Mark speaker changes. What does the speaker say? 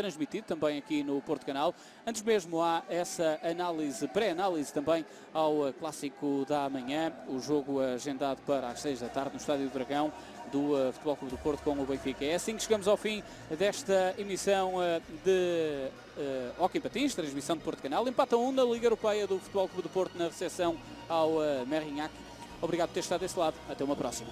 Speaker 1: transmitido também aqui no Porto Canal. Antes mesmo há essa análise, pré-análise também ao eh, clássico da manhã, o jogo agendado para as 6 da tarde no Estádio do Dragão do eh, Futebol Clube do Porto com o Benfica. É assim que chegamos ao fim desta emissão eh, de uh, Hockey Patins, transmissão do Porto Canal. Empata 1 na Liga Europeia do Futebol Clube do Porto na recepção ao uh, Merrinhac. Obrigado por ter estado desse lado. Até uma próxima.